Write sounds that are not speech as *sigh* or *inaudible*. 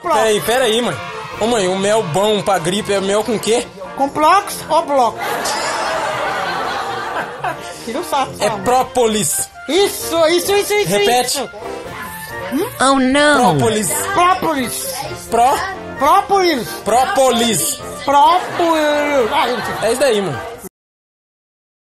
Peraí, peraí, mãe. Ô mãe, o mel bom pra gripe é mel com o quê? Complexo ou bloco? *laughs* Tira o saco. É própolis. Isso, isso, isso, isso. Repete. Isso. Oh não. Própolis. Própolis. Pró. Própolis. Própolis. Própolis. Ah, é isso daí, mano.